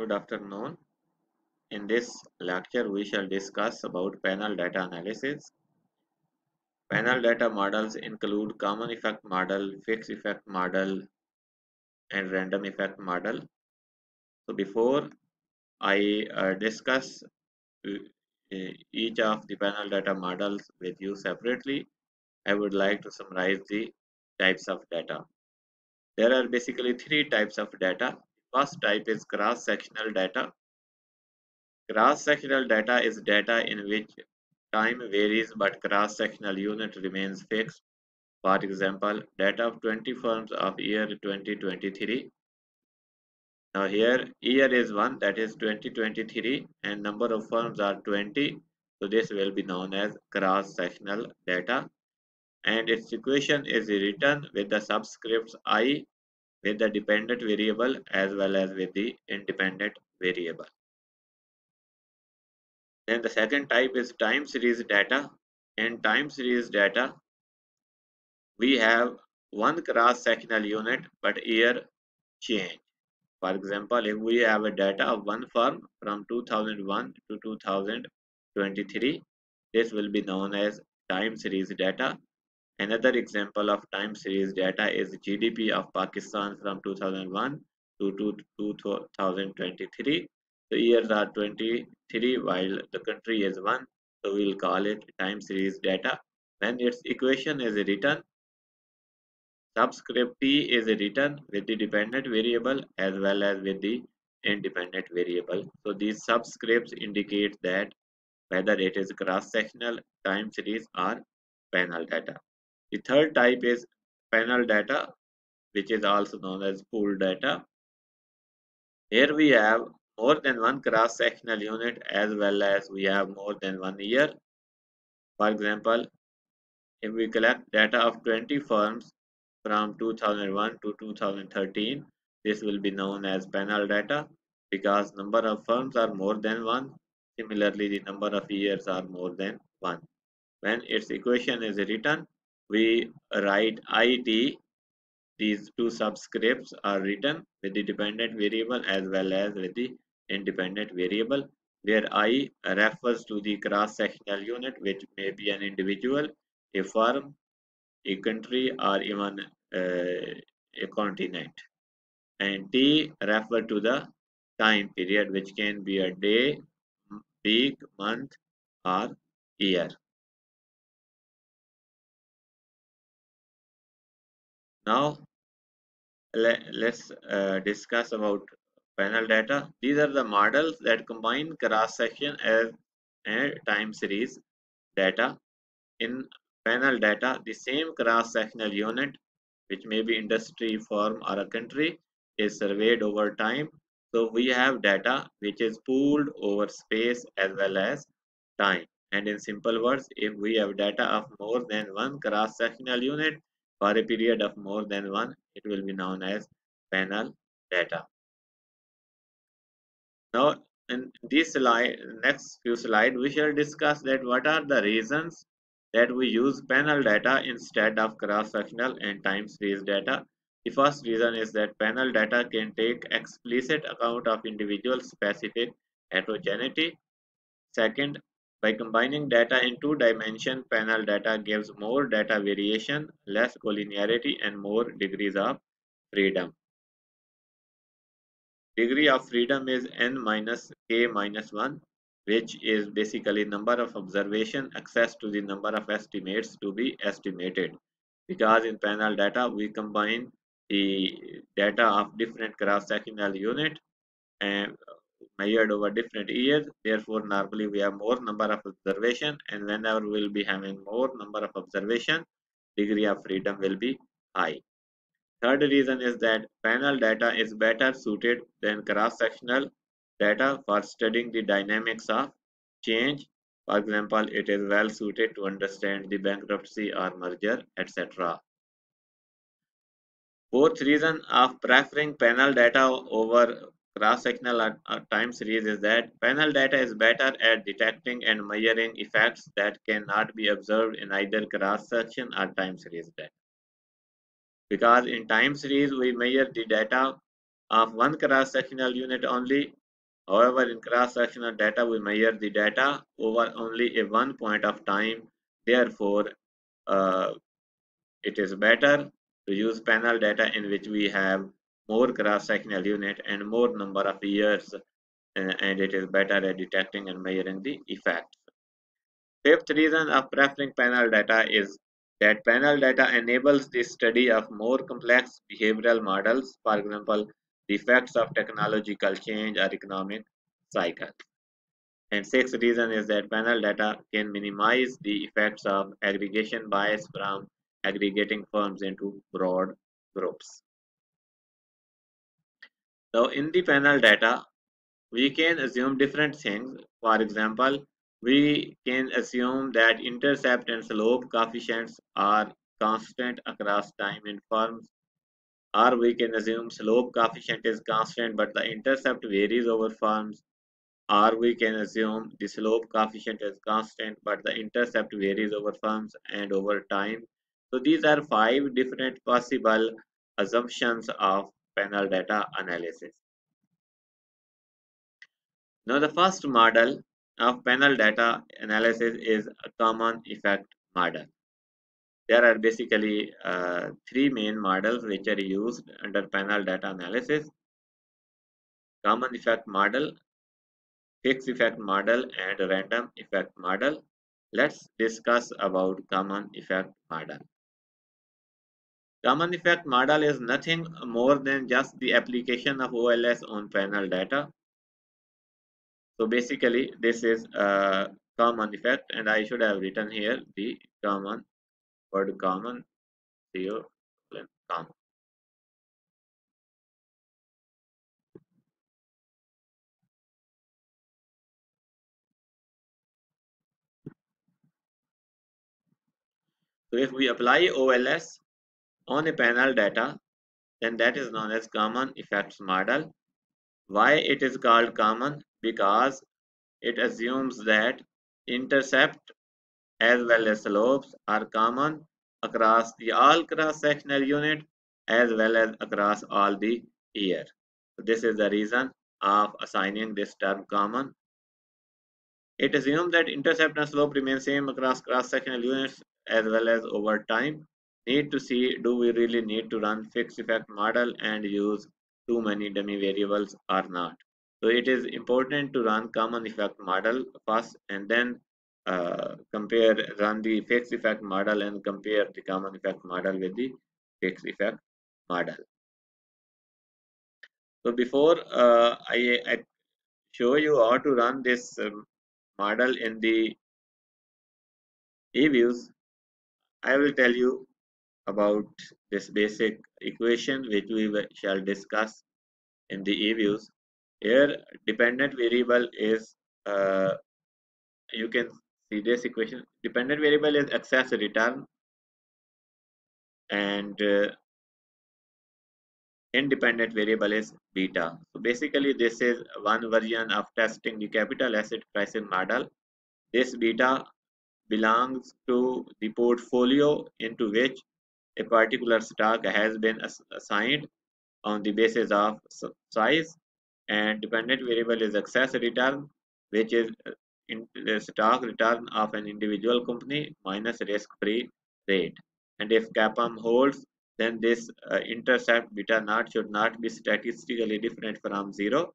Good afternoon. In this lecture, we shall discuss about panel data analysis. Panel data models include common effect model, fixed effect model, and random effect model. So before I uh, discuss uh, each of the panel data models with you separately, I would like to summarize the types of data. There are basically three types of data. First type is cross-sectional data. Cross-sectional data is data in which time varies but cross-sectional unit remains fixed. For example, data of 20 firms of year 2023. Now here year is 1 that is 2023 and number of firms are 20. So this will be known as cross-sectional data and its equation is written with the subscripts i with the dependent variable as well as with the independent variable. Then the second type is time series data. In time series data, we have one cross-sectional unit but year change. For example, if we have a data of one firm from 2001 to 2023, this will be known as time series data Another example of time series data is GDP of Pakistan from 2001 to 2023. The years are 23 while the country is 1. So we will call it time series data. When its equation is written, subscript T is written with the dependent variable as well as with the independent variable. So these subscripts indicate that whether it is cross-sectional, time series or panel data. The third type is panel data, which is also known as pool data. Here we have more than one cross-sectional unit as well as we have more than one year. For example, if we collect data of 20 firms from 2001 to 2013, this will be known as panel data because number of firms are more than one. Similarly, the number of years are more than one. When its equation is written, we write id these two subscripts are written with the dependent variable as well as with the independent variable where i refers to the cross-sectional unit which may be an individual a firm a country or even uh, a continent. And t refer to the time period which can be a day week month or year Now let, us uh, discuss about panel data. These are the models that combine cross-section as and time series data. In panel data, the same cross-sectional unit, which may be industry, firm, or a country, is surveyed over time. So we have data which is pooled over space as well as time. And in simple words, if we have data of more than one cross-sectional unit, for a period of more than one, it will be known as panel data. Now, in this slide, next few slides, we shall discuss that what are the reasons that we use panel data instead of cross-sectional and time series data. The first reason is that panel data can take explicit account of individual specific heterogeneity. Second, by combining data in two dimension, panel data gives more data variation, less collinearity, and more degrees of freedom. Degree of freedom is n minus k minus 1, which is basically number of observation access to the number of estimates to be estimated. Because in panel data, we combine the data of different cross-sectional unit and measured over different years. Therefore normally we have more number of observation and whenever we will be having more number of observation degree of freedom will be high. Third reason is that panel data is better suited than cross-sectional data for studying the dynamics of change. For example it is well suited to understand the bankruptcy or merger etc fourth reason of preferring panel data over cross-sectional time series is that panel data is better at detecting and measuring effects that cannot be observed in either cross-section or time series data. Because in time series, we measure the data of one cross-sectional unit only, However, in cross-sectional data, we measure the data over only a one point of time. Therefore, uh, it is better to use panel data in which we have more cross-sectional unit and more number of years uh, and it is better at detecting and measuring the effects. Fifth reason of preferring panel data is that panel data enables the study of more complex behavioral models, for example, the effects of technological change or economic cycles. And sixth reason is that panel data can minimize the effects of aggregation bias from aggregating firms into broad groups. Now in the panel data, we can assume different things. For example, we can assume that intercept and slope coefficients are constant across time and firms or we can assume slope coefficient is constant but the intercept varies over firms or we can assume the slope coefficient is constant but the intercept varies over firms and over time so these are five different possible assumptions of panel data analysis now the first model of panel data analysis is a common effect model. There are basically uh, three main models which are used under panel data analysis. Common effect model, fixed effect model and random effect model. Let's discuss about common effect model. Common effect model is nothing more than just the application of OLS on panel data so basically this is a common effect and I should have written here the common word common here common. So if we apply OLS on a panel data, then that is known as common effects model. Why it is called common? because it assumes that intercept as well as slopes are common across the all cross-sectional unit as well as across all the year. So this is the reason of assigning this term common. It assumes that intercept and slope remain same across cross-sectional units as well as over time. Need to see do we really need to run fixed effect model and use too many dummy variables or not. So it is important to run common effect model first and then uh, compare run the fixed effect model and compare the common effect model with the fixed effect model. So before uh, I, I, show you how to run this um, model in the eViews, I will tell you about this basic equation which we shall discuss in the eViews. Here dependent variable is uh, you can see this equation. Dependent variable is excess return and uh, independent variable is beta. So basically this is one version of testing the capital asset pricing model. This beta belongs to the portfolio into which a particular stock has been assigned on the basis of size and dependent variable is excess return which is uh, the stock return of an individual company minus risk-free rate. And if CAPM holds then this uh, intercept beta naught should not be statistically different from zero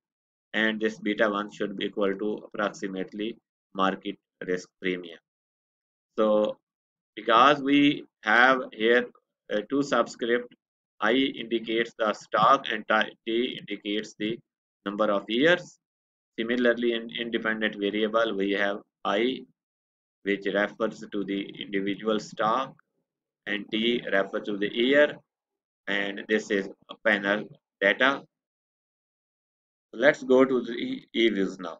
and this beta 1 should be equal to approximately market risk premium. So because we have here two subscript i indicates the stock and t indicates the number of years. Similarly, in independent variable, we have I, which refers to the individual stock, and T refers to the year, and this is a panel data. Let's go to the eViews now.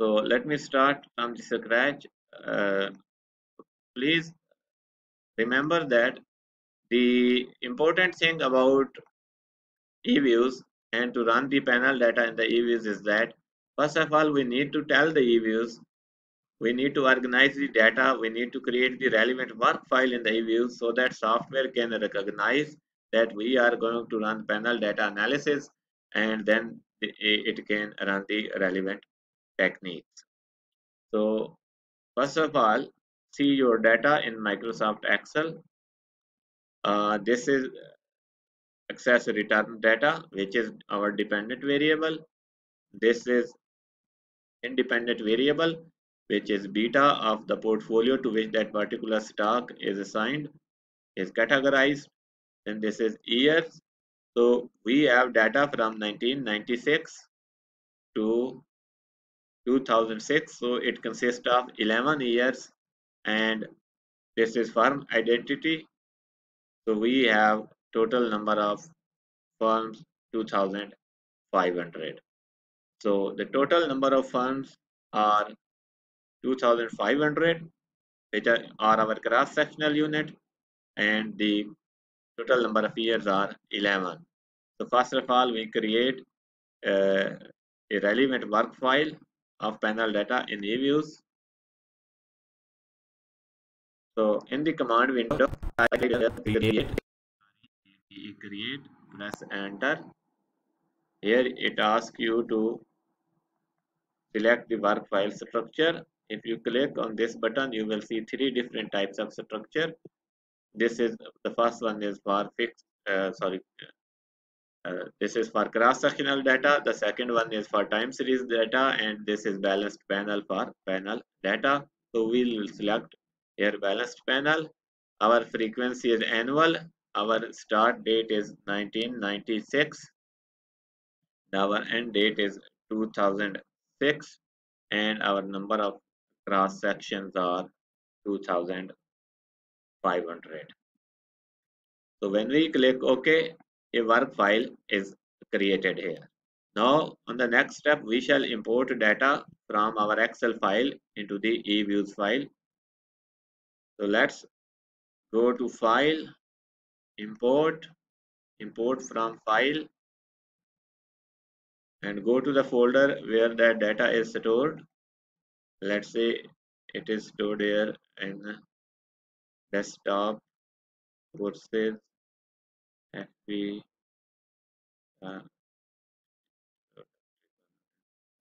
So let me start from the scratch. Uh, please remember that the important thing about eViews and to run the panel data in the eViews is that first of all we need to tell the eViews we need to organize the data we need to create the relevant work file in the eViews so that software can recognize that we are going to run panel data analysis and then it can run the relevant techniques. So first of all, see your data in Microsoft Excel. Uh, this is excess return data, which is our dependent variable. This is independent variable, which is beta of the portfolio to which that particular stock is assigned, is categorized. And this is years. So we have data from 1996 to 2006 so it consists of 11 years and this is firm identity. So we have total number of firms 2500 so the total number of firms are 2500 which are, our cross sectional unit and the total number of years are 11 so first of all we create uh, a relevant work file of panel data in eViews. So in the command window, I create, create, press enter. Here it asks you to select the work file structure. If you click on this button, you will see three different types of structure. This is the first one is for fixed, uh, sorry, uh, this is for cross-sectional data. The second one is for time series data and this is balanced panel for panel data. So we will select here balanced panel. Our frequency is annual. Our start date is 1996. Our end date is 2006 and our number of cross sections are 2500. So when we click OK, a work file is created here. Now on the next step we shall import data from our Excel file into the eViews file. So let's go to file, import, import from file and go to the folder where that data is stored. Let's say it is stored here in desktop courses fb uh,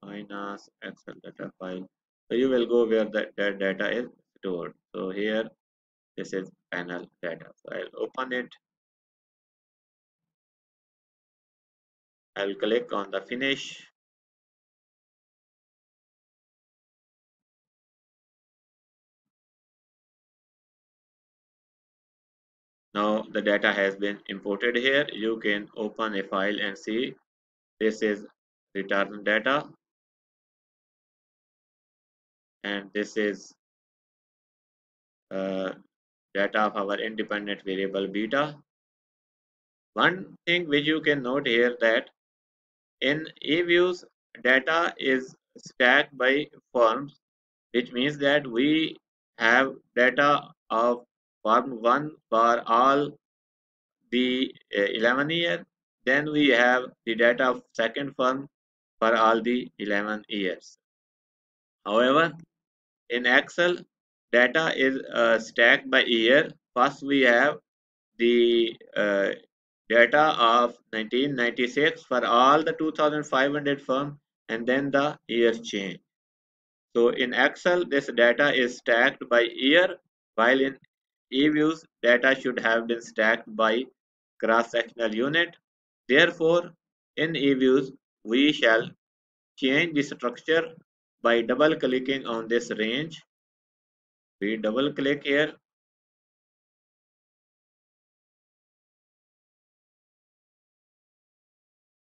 minus excel data file so you will go where that, that data is stored. So here this is panel data. So i'll open it. I'll click on the finish now the data has been imported here. You can open a file and see this is return data. And this is uh, data of our independent variable beta. One thing which you can note here that in eViews data is stacked by firms which means that we have data of form 1 for all the uh, 11 year. Then we have the data of second firm for all the 11 years. However in excel data is uh, stacked by year. First we have the uh, data of 1996 for all the 2500 firm and then the year change. So in excel this data is stacked by year while in eViews data should have been stacked by cross-sectional unit. Therefore, in eViews, we shall change the structure by double clicking on this range. We double click here.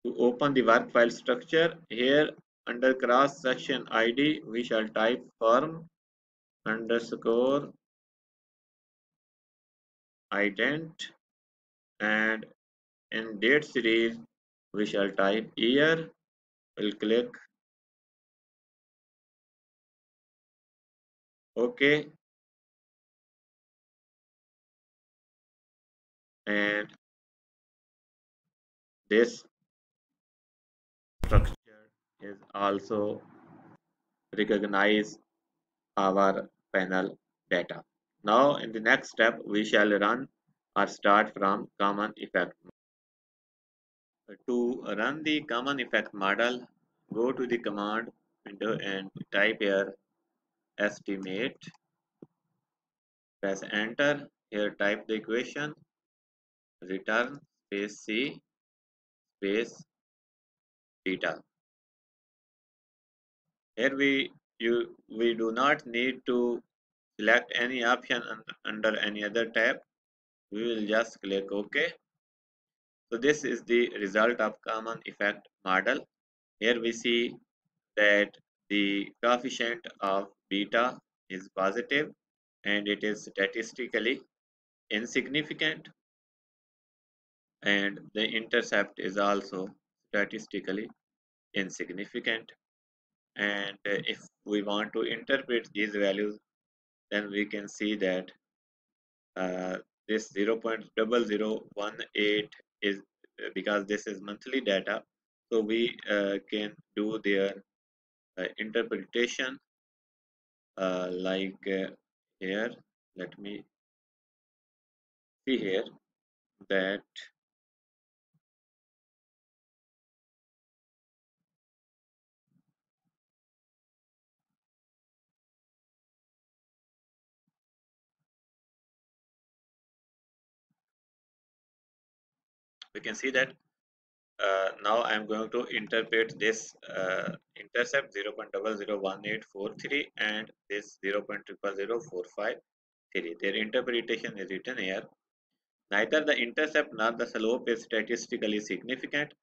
To open the work file structure, here under cross section ID, we shall type firm underscore ident and in date series we shall type year we'll click. Ok and this structure is also recognize our panel data now in the next step we shall run or start from common effect. To run the common effect model, go to the command window and type here estimate. Press enter. Here type the equation. Return space C space beta. Here we you we do not need to select any option under any other tab. We will just click OK. So this is the result of common effect model. Here we see that the coefficient of beta is positive and it is statistically insignificant and the intercept is also statistically insignificant and if we want to interpret these values then we can see that uh, this 0.0018 is uh, because this is monthly data so we uh, can do their uh, interpretation uh, like uh, here. Let me see here that we can see that uh, now I am going to interpret this uh, intercept 0.001843 and this 0.00045 Their interpretation is written here. Neither the intercept nor the slope is statistically significant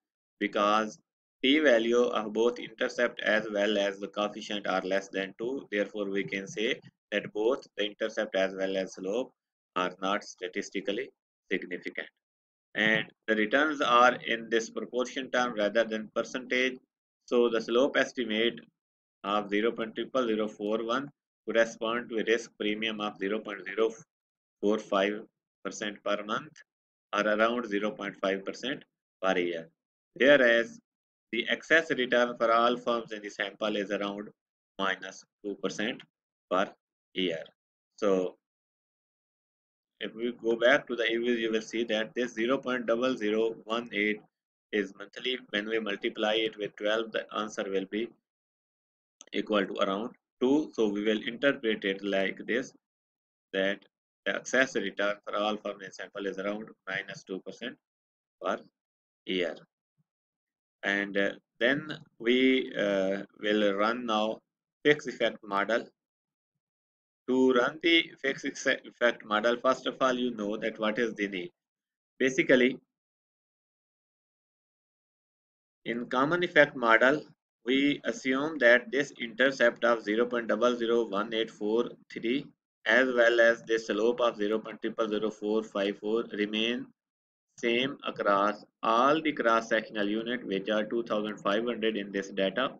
because p-value of both intercept as well as the coefficient are less than 2. Therefore, we can say that both the intercept as well as slope are not statistically significant and the returns are in this proportion term rather than percentage. So the slope estimate of 0.00041 correspond to a risk premium of 0.045% per month or around 0.5% per year. Whereas the excess return for all firms in the sample is around minus 2% per year. So if we go back to the image you will see that this 0.0018 is monthly. When we multiply it with 12 the answer will be equal to around 2 so we will interpret it like this that the excess return for all firm sample is around minus minus 2 percent per year. And uh, then we uh, will run now fixed effect model to run the fixed effect model, first of all, you know that what is the need. Basically, in common effect model, we assume that this intercept of 0.001843 as well as the slope of 0.000454 remain same across all the cross-sectional unit which are 2500 in this data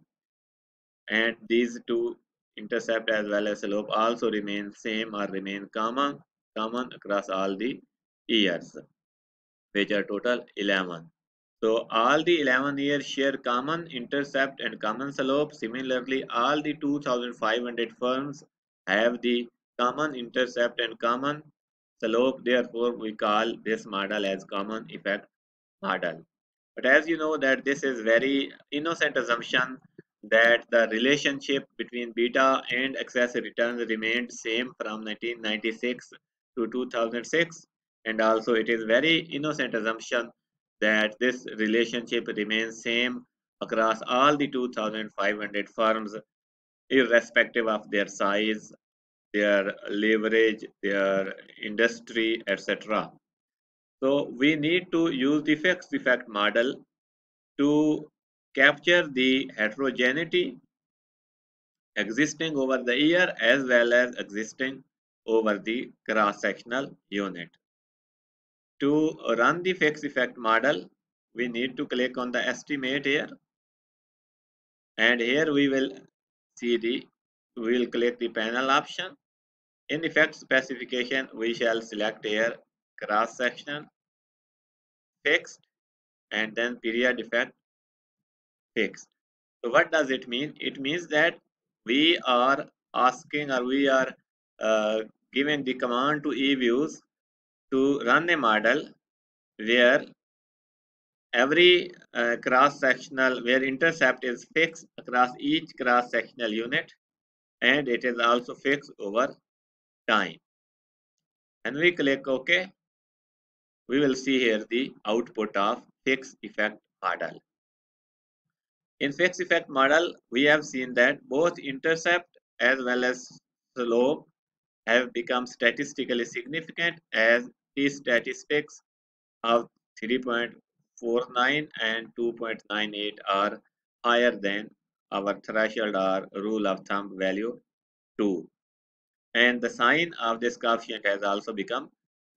and these two intercept as well as slope also remain same or remain common common across all the years which are total 11 so all the 11 years share common intercept and common slope. Similarly all the 2500 firms have the common intercept and common slope. Therefore we call this model as common effect model. But as you know that this is very innocent assumption that the relationship between beta and excess returns remained same from 1996 to 2006 and also it is very innocent assumption that this relationship remains same across all the 2500 firms irrespective of their size their leverage their industry etc so we need to use the fixed effect model to capture the heterogeneity existing over the year as well as existing over the cross-sectional unit. To run the fixed effect model, we need to click on the estimate here. And here we will see the, we will click the panel option. In effect specification, we shall select here cross-section, fixed, and then period effect fixed. So what does it mean? It means that we are asking or we are uh, giving the command to eViews to run a model where every uh, cross-sectional where intercept is fixed across each cross-sectional unit and it is also fixed over time and we click ok we will see here the output of fixed effect model in fixed effect model we have seen that both intercept as well as slope have become statistically significant as t statistics of 3.49 and 2.98 are higher than our threshold or rule of thumb value 2 and the sign of this coefficient has also become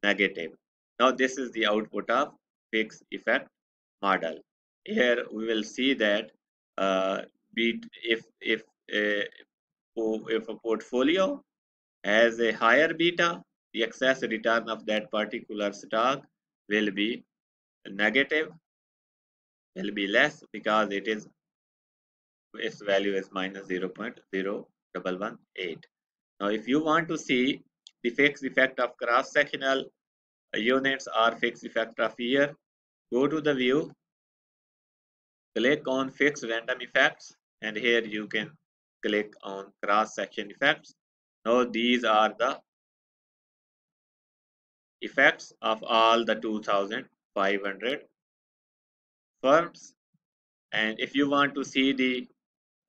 negative. Now this is the output of fixed effect model. Here we will see that uh, if if uh, if a portfolio has a higher beta, the excess return of that particular stock will be negative, will be less because it is its value is minus 0.0118. Now, if you want to see the fixed effect of cross-sectional units or fixed effect of year, go to the view, click on fixed random effects, and here you can click on cross section effects. Now these are the effects of all the 2500 firms. And if you want to see the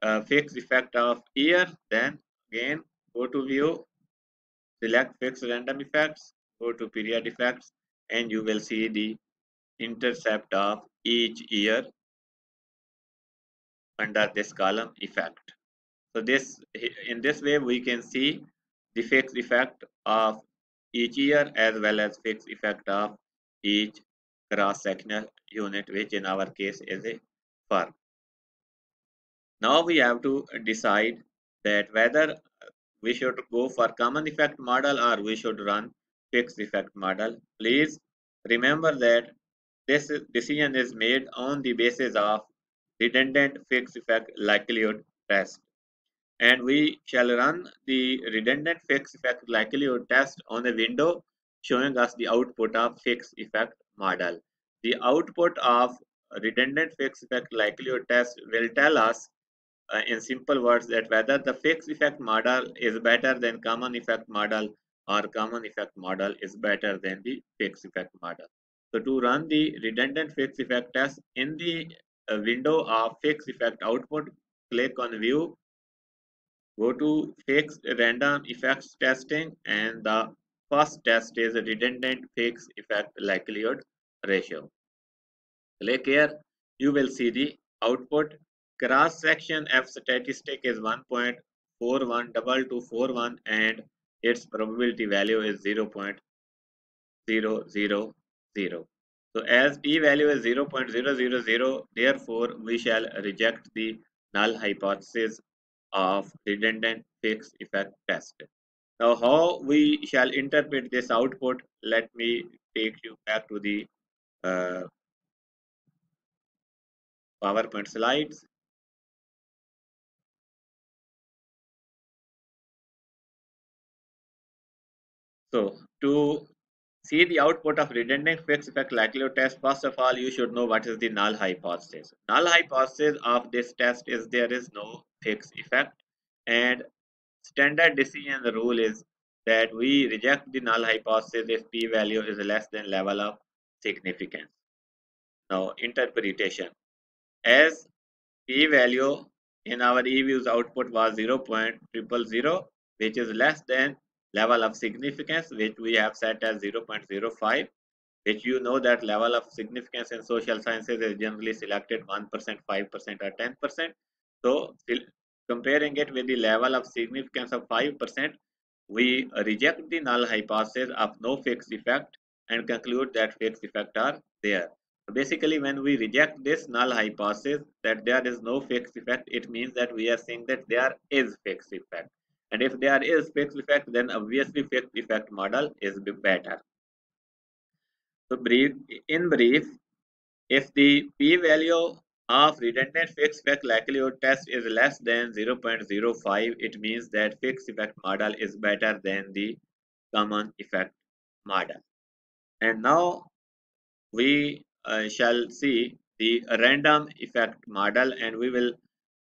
uh, fixed effect of year then again go to view select fixed random effects go to period effects and you will see the intercept of each year under this column effect so this in this way we can see the fixed effect of each year as well as fixed effect of each cross-sectional unit which in our case is a firm. Now we have to decide that whether we should go for common effect model or we should run fixed effect model. Please remember that this decision is made on the basis of redundant fixed effect likelihood test and we shall run the redundant fixed effect likelihood test on a window showing us the output of fixed effect model. The output of redundant fixed effect likelihood test will tell us uh, in simple words that whether the fixed effect model is better than common effect model or common effect model is better than the fixed effect model. So to run the redundant fixed effect test in the uh, window of fixed effect output, click on view Go to fixed random effects testing and the first test is a redundant fixed effect likelihood ratio. Click here, you will see the output. Cross section F statistic is 1.412241 and its probability value is 0.000. So as p value is 0.000, therefore we shall reject the null hypothesis of redundant fixed effect test. Now how we shall interpret this output, let me take you back to the uh, PowerPoint slides. So to see the output of redundant fixed effect likelihood test, first of all, you should know what is the null hypothesis. Null hypothesis of this test is there is no fixed effect and standard decision rule is that we reject the null hypothesis if p-value is less than level of significance. Now interpretation as p-value in our eViews output was 0.000 which is less than level of significance which we have set as 0.05 which you know that level of significance in social sciences is generally selected 1%, 5% or 10%. So comparing it with the level of significance of 5%, we reject the null hypothesis of no fixed effect and conclude that fixed effect are there. Basically, when we reject this null hypothesis that there is no fixed effect, it means that we are saying that there is fixed effect. And if there is fixed effect, then obviously fixed effect model is better. So brief, in brief, if the p-value of redundant fixed effect likelihood test is less than 0.05, it means that fixed effect model is better than the common effect model. And now we uh, shall see the random effect model and we will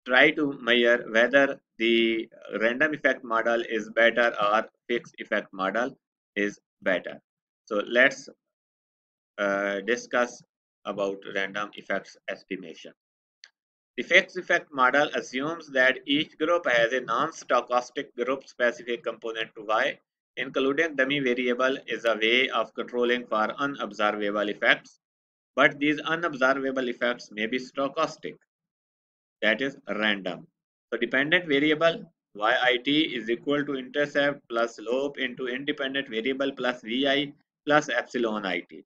try to measure whether the random effect model is better or fixed effect model is better. So let's uh, discuss about random effects estimation. The fixed effect model assumes that each group has a non-stochastic group-specific component to Y, including dummy variable is a way of controlling for unobservable effects, but these unobservable effects may be stochastic, that is random. So dependent variable yit is equal to intercept plus slope into independent variable plus vi plus epsilon it.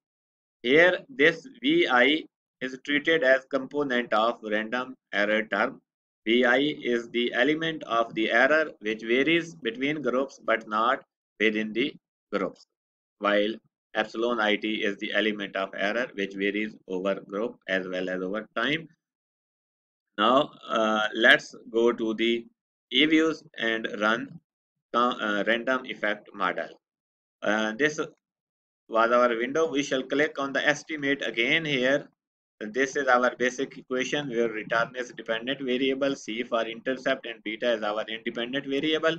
Here this vi is treated as component of random error term. Vi is the element of the error which varies between groups but not within the groups, while epsilon it is the element of error which varies over group as well as over time. Now uh, let's go to the eViews and run uh, random effect model. Uh, this was our window. We shall click on the estimate again here this is our basic equation where return is dependent variable, C for intercept and beta is our independent variable.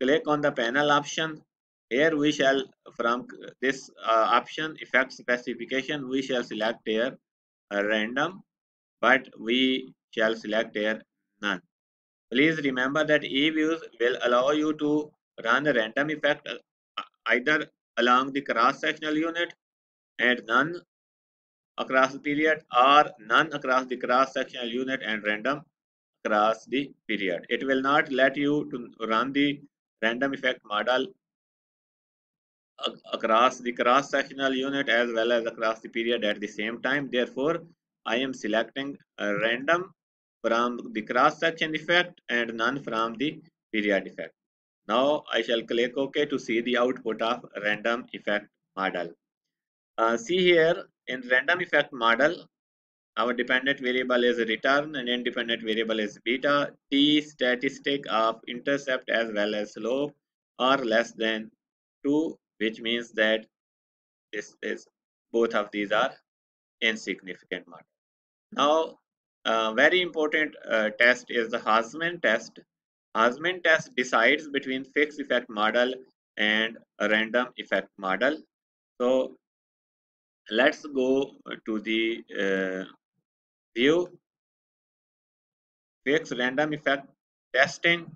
Click on the panel option. Here we shall, from this uh, option effect specification, we shall select here random, but we shall select here none. Please remember that eViews will allow you to run a random effect uh, either along the cross-sectional unit and none across the period or none across the cross-sectional unit and random across the period. It will not let you to run the random effect model across the cross-sectional unit as well as across the period at the same time. Therefore, I am selecting a random from the cross-section effect and none from the period effect. Now I shall click OK to see the output of random effect model. Uh, see here in random effect model, our dependent variable is return and independent variable is beta. T statistic of intercept as well as slope are less than 2 which means that this is both of these are insignificant model. Now uh, very important uh, test is the Hausman test. Hausman test decides between fixed effect model and a random effect model. So let's go to the uh, view fixed random effect testing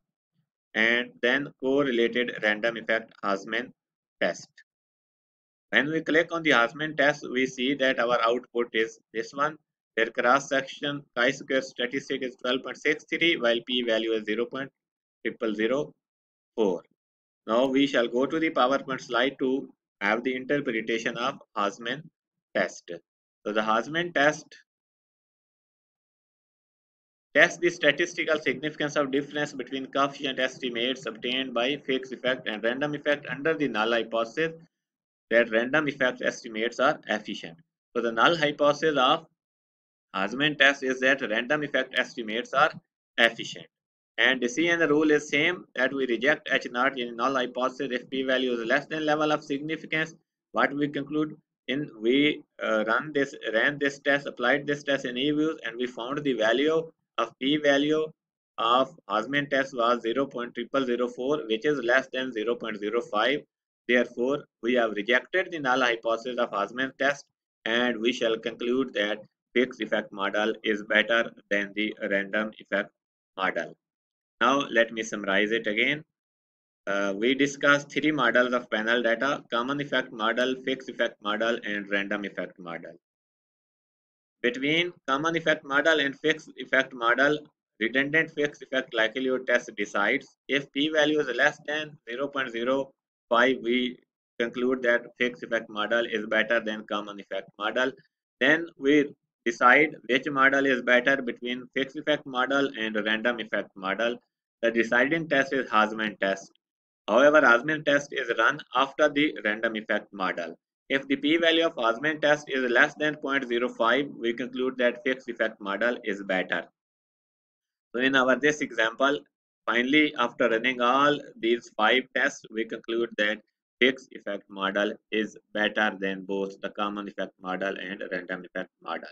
and then correlated random effect Hausman test. When we click on the Hausman test, we see that our output is this one. Their cross section chi-square statistic is 12.63 while p-value is 0.0004. Now we shall go to the PowerPoint slide to have the interpretation of Hausman test. So the Hausman test tests the statistical significance of difference between coefficient estimates obtained by fixed effect and random effect under the null hypothesis that random effect estimates are efficient. So the null hypothesis of Hausman test is that random effect estimates are efficient. And the rule is same that we reject H naught in null hypothesis if p-value is less than level of significance. What we conclude in we uh, run this ran this test applied this test in eViews and we found the value of p value of Hausman test was 0.0004 which is less than 0.05 therefore we have rejected the null hypothesis of Hausman test and we shall conclude that fixed effect model is better than the random effect model now let me summarize it again uh, we discussed three models of panel data, common effect model, fixed effect model, and random effect model. Between common effect model and fixed effect model, redundant fixed effect likelihood test decides if p-value is less than 0.05, we conclude that fixed effect model is better than common effect model. Then we decide which model is better between fixed effect model and random effect model. The deciding test is Hausman test. However, Hausman test is run after the random effect model. If the p-value of Hausman test is less than 0.05, we conclude that fixed effect model is better. So in our this example, finally after running all these five tests, we conclude that fixed effect model is better than both the common effect model and random effect model.